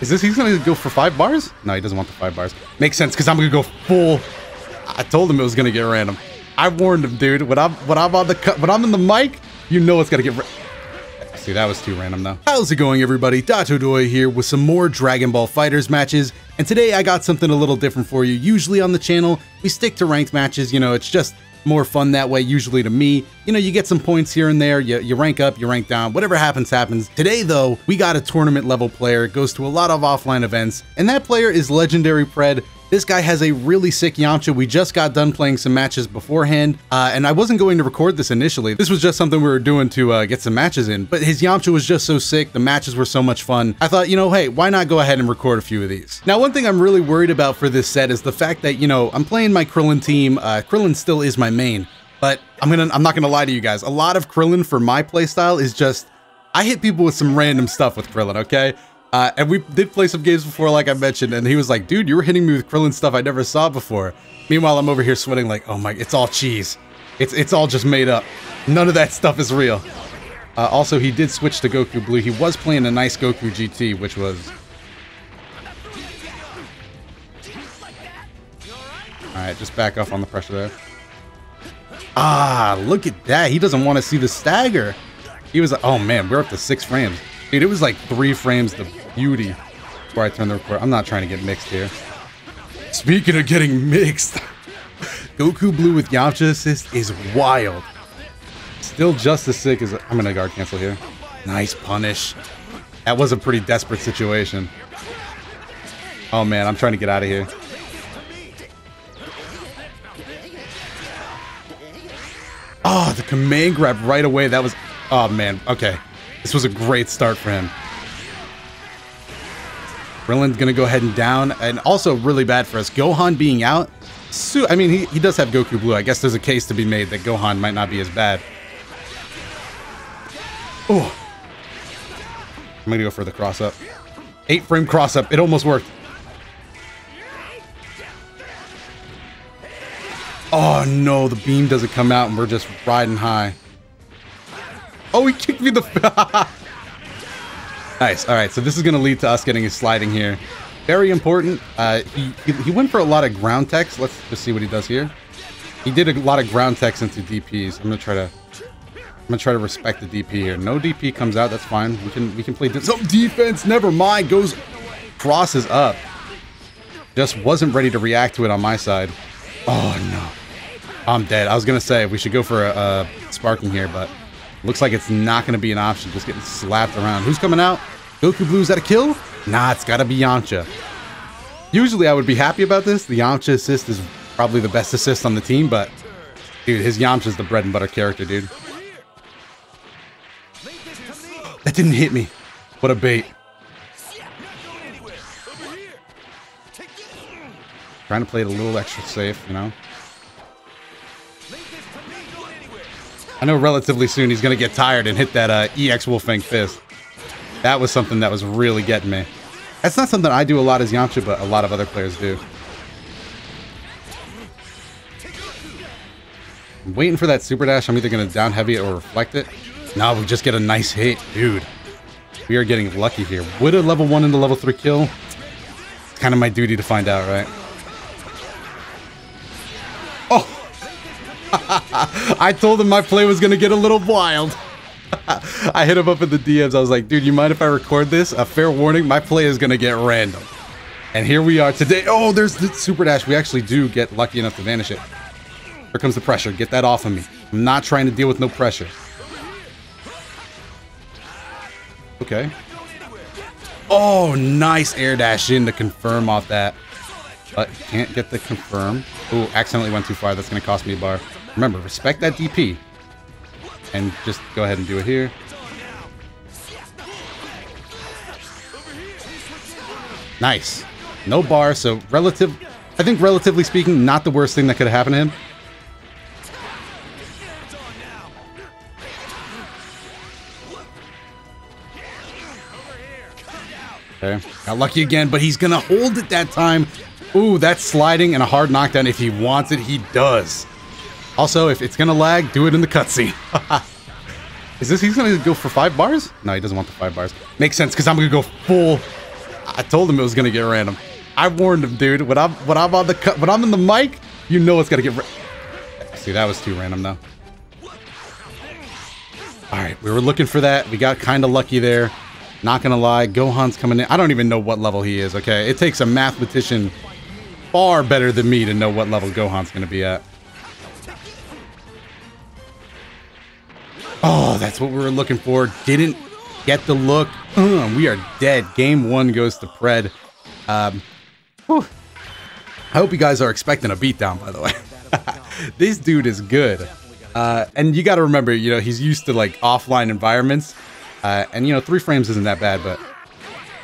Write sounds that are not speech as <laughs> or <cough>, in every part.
Is this he's gonna go for five bars? No, he doesn't want the five bars. Makes sense because I'm gonna go full. I told him it was gonna get random. I warned him, dude. When I'm when I'm on the cut, when I'm in the mic, you know it's gonna get. See, that was too random though. How's it going, everybody? Doto DotoDoya here with some more Dragon Ball FighterZ matches, and today I got something a little different for you. Usually on the channel, we stick to ranked matches. You know, it's just more fun that way usually to me. You know, you get some points here and there, you, you rank up, you rank down, whatever happens, happens. Today though, we got a tournament level player, goes to a lot of offline events, and that player is Legendary Pred, this guy has a really sick Yamcha. We just got done playing some matches beforehand, uh, and I wasn't going to record this initially. This was just something we were doing to uh, get some matches in, but his Yamcha was just so sick. The matches were so much fun. I thought, you know, hey, why not go ahead and record a few of these? Now, one thing I'm really worried about for this set is the fact that, you know, I'm playing my Krillin team. Uh, Krillin still is my main, but I'm gonna, I'm not gonna lie to you guys. A lot of Krillin for my playstyle is just, I hit people with some random stuff with Krillin, okay? Uh, and we did play some games before, like I mentioned, and he was like, dude, you were hitting me with Krillin stuff I never saw before. Meanwhile, I'm over here sweating like, oh my, it's all cheese. It's, it's all just made up. None of that stuff is real. Uh, also, he did switch to Goku Blue. He was playing a nice Goku GT, which was... Alright, just back off on the pressure there. Ah, look at that. He doesn't want to see the stagger. He was like, oh man, we're up to six frames. Dude, it was like three frames the beauty before I turn the record. I'm not trying to get mixed here. Speaking of getting mixed, <laughs> Goku Blue with Yamcha assist is wild. Still just as sick as... I'm going to guard cancel here. Nice punish. That was a pretty desperate situation. Oh man, I'm trying to get out of here. Oh, the command grab right away. That was... Oh man, okay. This was a great start for him. Krillin's gonna go ahead and down, and also really bad for us. Gohan being out, I mean, he, he does have Goku Blue. I guess there's a case to be made that Gohan might not be as bad. Oh. I'm gonna go for the cross up. Eight frame cross up. It almost worked. Oh no, the beam doesn't come out and we're just riding high. Oh, he kicked me the... <laughs> nice. All right, so this is going to lead to us getting a sliding here. Very important. Uh, he, he, he, went for a lot of ground techs. Let's just see what he does here. He did a lot of ground techs into DPs. I'm going to try to... I'm gonna try to respect the DP here. No DP comes out. That's fine. We can we can play some defense. Never mind. Goes crosses up. Just wasn't ready to react to it on my side. Oh no, I'm dead. I was gonna say we should go for a, a sparking here, but Looks like it's not going to be an option, just getting slapped around. Who's coming out? Goku Blue's at a kill? Nah, it's got to be Yamcha. Usually I would be happy about this. The Yamcha assist is probably the best assist on the team, but dude, his Yamcha's the bread and butter character, dude. That didn't hit me. What a bait. Trying to play it a little extra safe, you know? I know relatively soon he's going to get tired and hit that uh, EX Wolf Fang Fist. That was something that was really getting me. That's not something I do a lot as Yamcha, but a lot of other players do. I'm waiting for that super dash. I'm either going to down heavy it or reflect it. Now we just get a nice hit. Dude, we are getting lucky here. Would a level 1 into level 3 kill? It's kind of my duty to find out, right? <laughs> I told him my play was going to get a little wild. <laughs> I hit him up in the DMs. I was like, dude, you mind if I record this? A fair warning, my play is going to get random. And here we are today. Oh, there's the super dash. We actually do get lucky enough to vanish it. Here comes the pressure. Get that off of me. I'm not trying to deal with no pressure. Okay. Oh, nice air dash in to confirm off that. But can't get the confirm. Oh, accidentally went too far. That's going to cost me a bar. Remember, respect that DP. And just go ahead and do it here. Nice. No bar, so relative... I think relatively speaking, not the worst thing that could have happened to him. Okay. Got lucky again, but he's going to hold it that time. Ooh, that's sliding and a hard knockdown. If he wants it, he does. Also, if it's gonna lag, do it in the cutscene. <laughs> Is this, he's gonna go for five bars? No, he doesn't want the five bars. Makes sense, because I'm gonna go full. I told him it was gonna get random. I warned him, dude. When I'm when I'm on the cut when I'm in the mic, you know it's gonna get. See, that was too random though. All right, we were looking for that. We got kind of lucky there. Not gonna lie, Gohan's coming in. I don't even know what level he is. Okay, it takes a mathematician far better than me to know what level Gohan's gonna be at. Oh, that's what we were looking for. Didn't get the look. Uh, we are dead. Game one goes to Pred. Um, whew. I hope you guys are expecting a beatdown, by the way. <laughs> this dude is good. Uh, and you got to remember, you know, he's used to like offline environments. Uh, and, you know, three frames isn't that bad, but...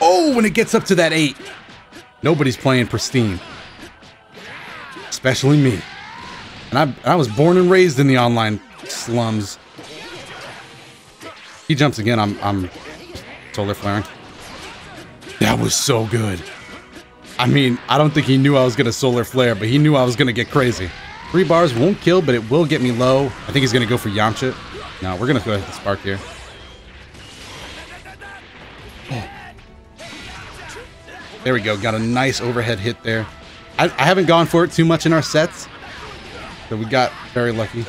Oh, when it gets up to that eight, nobody's playing pristine. Especially me. And I, I was born and raised in the online slums. He jumps again, I'm, I'm solar flaring. That was so good. I mean, I don't think he knew I was going to solar flare, but he knew I was going to get crazy. Three bars won't kill, but it will get me low. I think he's going to go for Yamcha. No, we're going to go ahead and spark here. There we go. Got a nice overhead hit there. I, I haven't gone for it too much in our sets. So we got very lucky.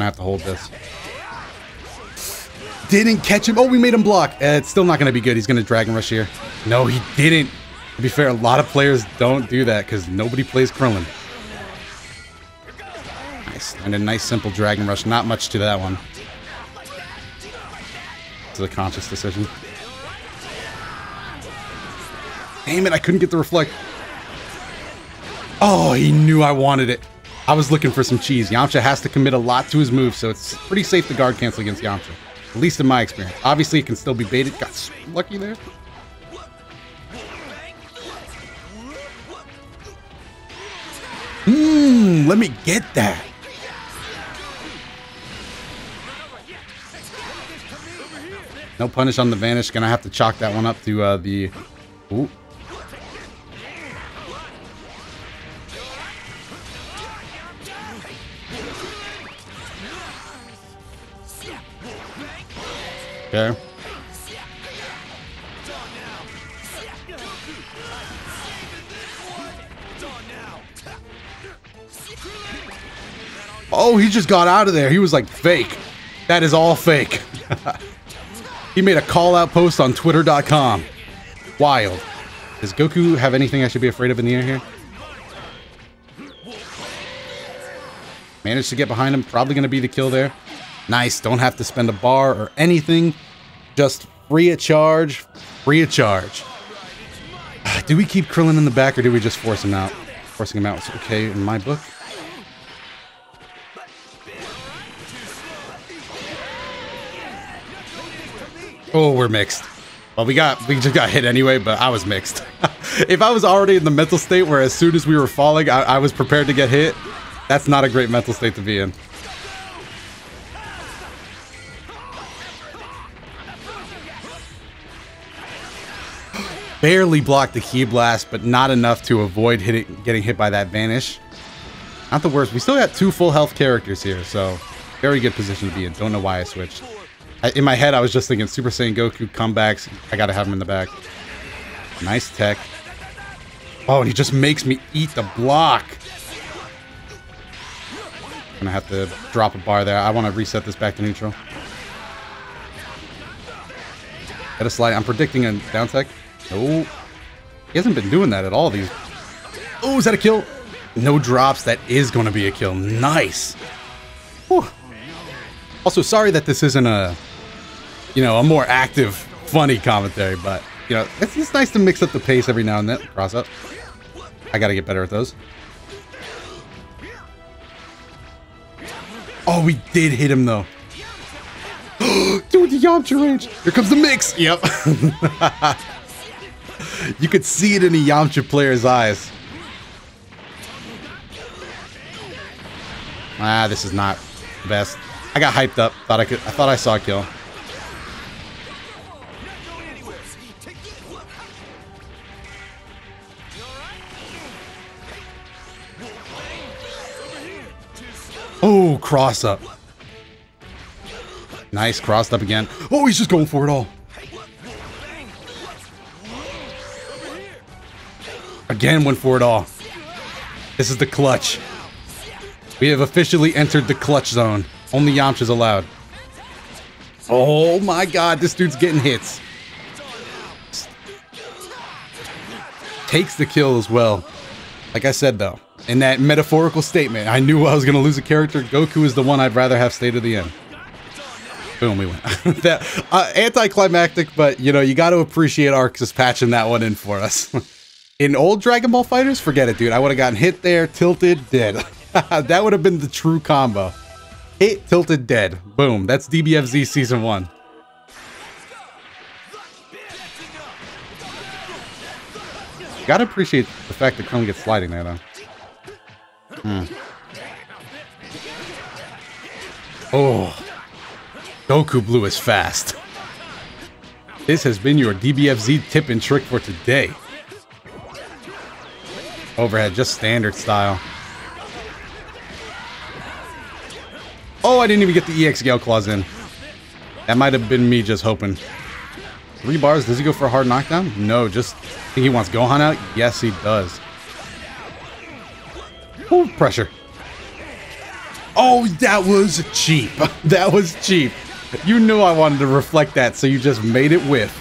Gonna have to hold this. Didn't catch him. Oh, we made him block. Uh, it's still not gonna be good. He's gonna Dragon Rush here. No, he didn't. To be fair, a lot of players don't do that because nobody plays Krillin. Nice. And a nice simple Dragon Rush. Not much to that one. It's a conscious decision. Damn it, I couldn't get the reflect. Oh, he knew I wanted it. I was looking for some cheese. Yamcha has to commit a lot to his move, so it's pretty safe to guard cancel against Yamcha. At least in my experience. Obviously, it can still be baited. Got lucky there. Mmm, let me get that. No punish on the vanish. Gonna have to chalk that one up to uh, the... Ooh. Okay. Oh, he just got out of there. He was like, fake. That is all fake. <laughs> he made a call out post on twitter.com. Wild. Does Goku have anything I should be afraid of in the air here? Managed to get behind him. Probably going to be the kill there. Nice. Don't have to spend a bar or anything. Just free of charge. Free of charge. <sighs> Do we keep Krillin in the back or do we just force him out? Forcing him out is okay in my book. Oh, we're mixed. Well, we got we just got hit anyway, but I was mixed. <laughs> if I was already in the mental state where as soon as we were falling, I, I was prepared to get hit, that's not a great mental state to be in. Barely blocked the Ki blast, but not enough to avoid hitting, getting hit by that vanish. Not the worst. We still got two full health characters here, so very good position to be in. Don't know why I switched. I, in my head, I was just thinking Super Saiyan Goku comebacks. I gotta have him in the back. Nice tech. Oh, and he just makes me eat the block. I'm Gonna have to drop a bar there. I want to reset this back to neutral. Get a slide. I'm predicting a down tech. Oh, he hasn't been doing that at all. These. Oh, is that a kill? No drops. That is going to be a kill. Nice. Whew. Also, sorry that this isn't a, you know, a more active, funny commentary, but you know, it's, it's nice to mix up the pace every now and then. Cross up. I got to get better at those. Oh, we did hit him though. <gasps> Dude, the Yamcha range. Here comes the mix. Yep. <laughs> you could see it in the Yamcha player's eyes. Ah, this is not best. I got hyped up. Thought I could. I thought I saw a kill. Oh, cross up. Nice, crossed up again. Oh, he's just going for it all. Again, went for it all. This is the clutch. We have officially entered the clutch zone. Only Yamcha's allowed. Oh my god, this dude's getting hits. Takes the kill as well. Like I said though, in that metaphorical statement, I knew I was going to lose a character. Goku is the one I'd rather have stay to the end. Boom, we went. <laughs> that uh, anticlimactic, but you know you got to appreciate Arcs patching that one in for us. <laughs> in old Dragon Ball FighterZ, forget it, dude. I would have gotten hit there, tilted, dead. <laughs> that would have been the true combo. Hit, tilted, dead. Boom. That's DBFZ season one. Gotta appreciate the fact that Krillin gets sliding there, though. Hmm. Oh. Goku Blue is fast. This has been your DBFZ tip and trick for today. Overhead, just standard style. Oh, I didn't even get the EX Gale Claws in. That might have been me just hoping. Three bars, does he go for a hard knockdown? No, just think he wants Gohan out? Yes, he does. Oh, pressure. Oh, that was cheap. <laughs> that was cheap. You knew I wanted to reflect that, so you just made it with.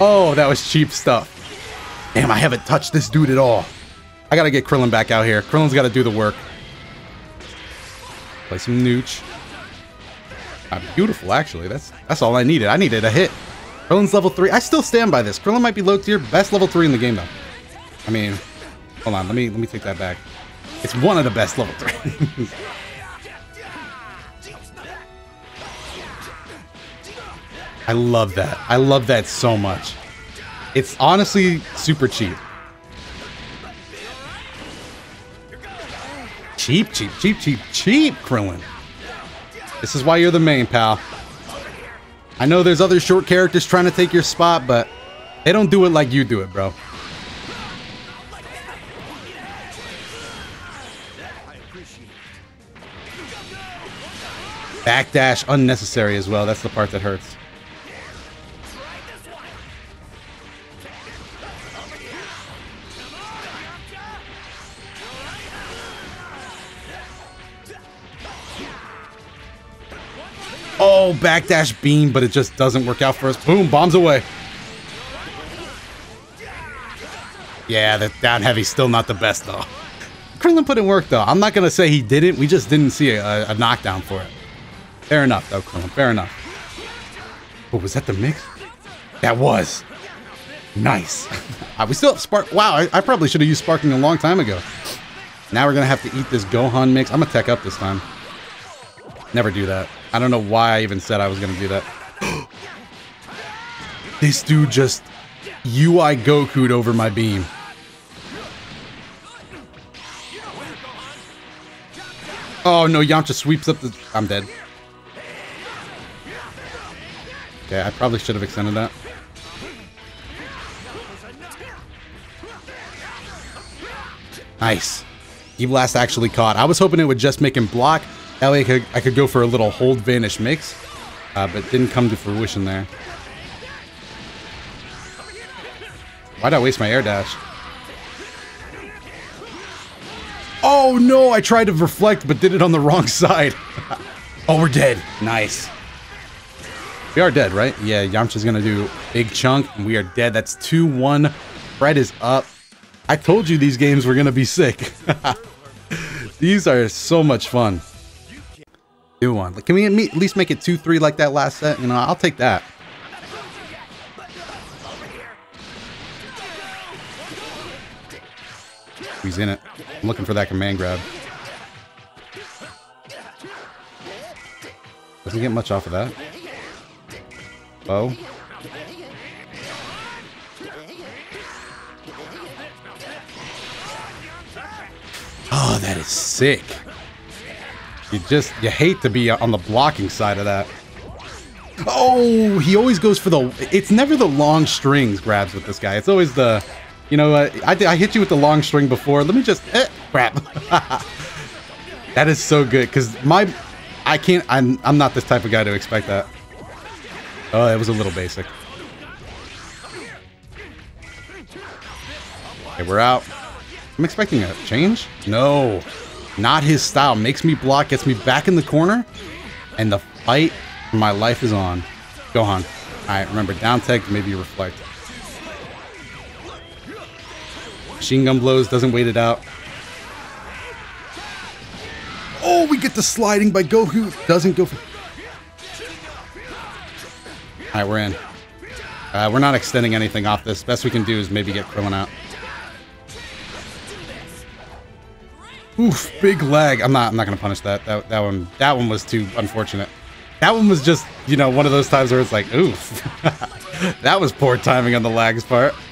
Oh, that was cheap stuff. Damn, I haven't touched this dude at all. I gotta get Krillin back out here. Krillin's gotta do the work. Play some Nooch. Ah, beautiful, actually. That's that's all I needed. I needed a hit. Krillin's level 3. I still stand by this. Krillin might be low tier. Best level 3 in the game, though. I mean, hold on. Let me let me take that back. It's one of the best level 3. <laughs> I love that. I love that so much. It's honestly super cheap. Cheap, cheap, cheap, cheap, cheap, Krillin. This is why you're the main, pal. I know there's other short characters trying to take your spot, but they don't do it like you do it, bro. Backdash unnecessary as well. That's the part that hurts. Oh, backdash beam, but it just doesn't work out for us. Boom, bombs away. Yeah, that down heavy's still not the best, though. <laughs> Krillin put in work, though. I'm not going to say he didn't. We just didn't see a, a, knockdown for it. Fair enough, though, Krillin. Fair enough. But was that the mix? That was. Nice. <laughs> uh, we still have spark. Wow, I, I probably should have used sparking a long time ago. Now we're going to have to eat this Gohan mix. I'm going to tech up this time. Never do that. I don't know why I even said I was going to do that. <gasps> this dude just UI Goku'd over my beam. Oh no, Yamcha sweeps up the... I'm dead. Okay, I probably should have extended that. Nice. E-Blast actually caught. I was hoping it would just make him block, I could, I could go for a little hold vanish mix, uh, but didn't come to fruition there. Why'd I waste my air dash? Oh no, I tried to reflect, but did it on the wrong <laughs> side. <laughs> oh, we're dead. Nice. We are dead, right? Yeah, Yamcha's gonna do big chunk, and we are dead. That's 2-1. Pred is up. I told you these games were gonna be sick. <laughs> these are so much fun do one. Like, can we at least make it 2-3 like that last set? You know, I'll take that. He's in it. I'm looking for that command grab. Doesn't get much off of that. Oh. Oh, that is sick. You just, you hate to be on the blocking side of that. Oh, he always goes for the, it's never the long strings grabs with this guy. It's always the, you know, uh, I, I hit you with the long string before. Let me just, eh, crap. <laughs> That is so good because my, I can't. I'm I'm not this type of guy to expect that. Oh, that was a little basic. Okay, we're out. I'm expecting a change. No, not his style. Makes me block, gets me back in the corner, and the fight for my life is on. Gohan. All right, remember down tech, maybe reflect. Machine gun blows, doesn't wait it out. Oh, we get the sliding by Goku. Doesn't go for... All right, we're in. Uh, we're not extending anything off this. Best we can do is maybe get Krillin out. Oof, big lag. I'm not. I'm not gonna punish that. That that one. That one was too unfortunate. That one was just, you know, one of those times where it's like, oof. <laughs> that was poor timing on the lags part. <laughs>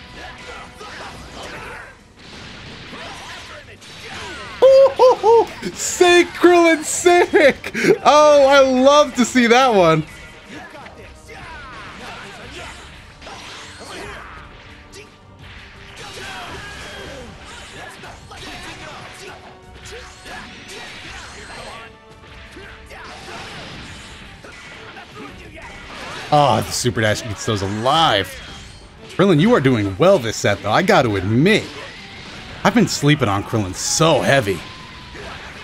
Sick, Krillin, sick! Oh, I love to see that one. Oh, the Super Dash eats those alive. Krillin, you are doing well this set, though. I got to admit. I've been sleeping on Krillin so heavy.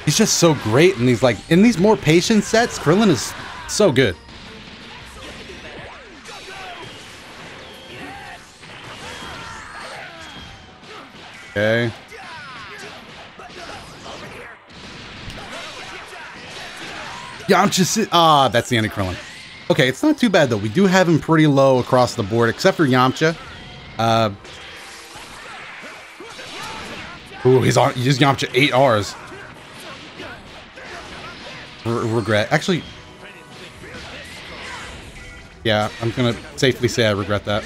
He's just so great in these like in these more patient sets. Krillin is so good. Okay. Yamcha, ah, that's the end of Krillin. Okay, it's not too bad though. We do have him pretty low across the board, except for Yamcha. Uh, ooh, he's on. He's Yamcha eight R's regret. Actually, yeah, I'm gonna safely say I regret that.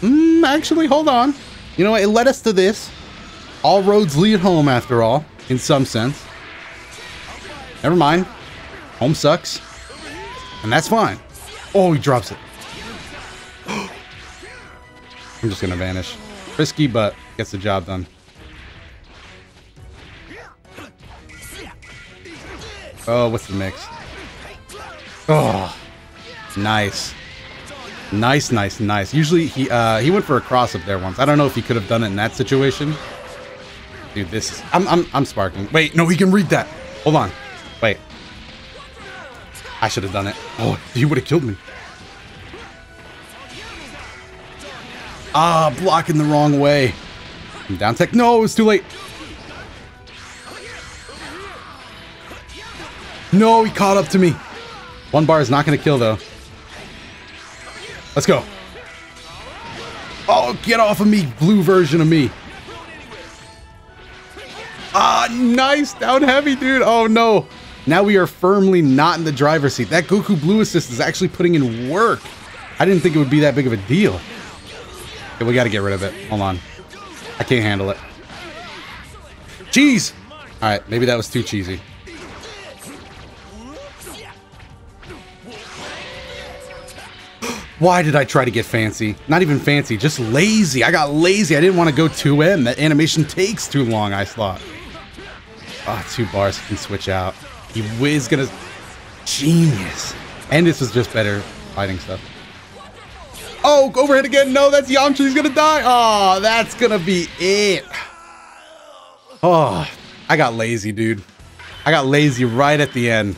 Mm, actually, hold on. You know what? It led us to this. All roads lead home, after all, in some sense. Never mind. Home sucks. And that's fine. Oh, he drops it. <gasps> I'm just gonna vanish. Risky, but gets the job done. Oh, what's the mix? Oh, nice. Nice, nice, nice. Usually he uh, he went for a cross up there once. I don't know if he could have done it in that situation. Dude, this is... I'm, I'm, I'm sparking. Wait, no, he can read that. Hold on. Wait. I should have done it. Oh, he would have killed me. Ah, blocking the wrong way. I'm down tech. No, it's too late. No, he caught up to me. One bar is not going to kill, though. Let's go. Oh, get off of me, blue version of me. Ah, nice. Down heavy, dude. Oh, no. Now we are firmly not in the driver's seat. That Goku Blue Assist is actually putting in work. I didn't think it would be that big of a deal. Okay, we got to get rid of it. Hold on. I can't handle it. Cheese! All right, maybe that was too cheesy. Why did I try to get fancy? Not even fancy, just lazy. I got lazy. I didn't want to go 2M. That animation takes too long, I thought. Ah, oh, two bars can switch out. He is gonna... Genius. And this is just better fighting stuff. Oh, overhead again. No, that's Yamcha. He's gonna die. Oh, that's gonna be it. Oh, I got lazy, dude. I got lazy right at the end.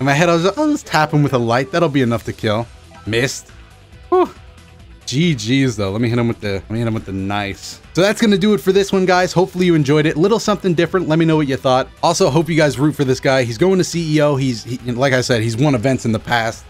In my head, I was, I'll just tap him with a light. That'll be enough to kill. Missed. Whew. GG's though. Let me hit him with the let me hit him with the nice. So that's gonna do it for this one, guys. Hopefully you enjoyed it. Little something different. Let me know what you thought. Also, hope you guys root for this guy. He's going to CEO. He's he, like I said, he's won events in the past.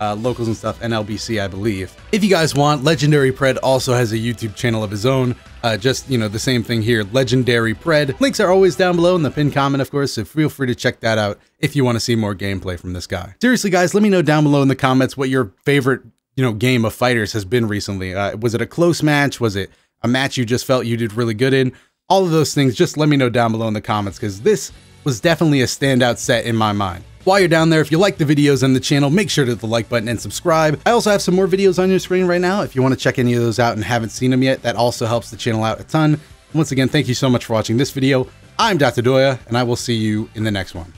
Uh, locals and stuff, NLBC, I believe. If you guys want, Legendary Pred also has a YouTube channel of his own. Uh, just, you know, the same thing here, Legendary Pred. Links are always down below in the pinned comment, of course, so feel free to check that out if you want to see more gameplay from this guy. Seriously, guys, let me know down below in the comments what your favorite you know, game of fighters has been recently. Uh, was it a close match? Was it a match you just felt you did really good in? All of those things, just let me know down below in the comments because this was definitely a standout set in my mind. While you're down there, if you like the videos on the channel, make sure to hit the like button and subscribe. I also have some more videos on your screen right now. If you want to check any of those out and haven't seen them yet, that also helps the channel out a ton. Once again, thank you so much for watching this video. I'm DotoDoya, and I will see you in the next one.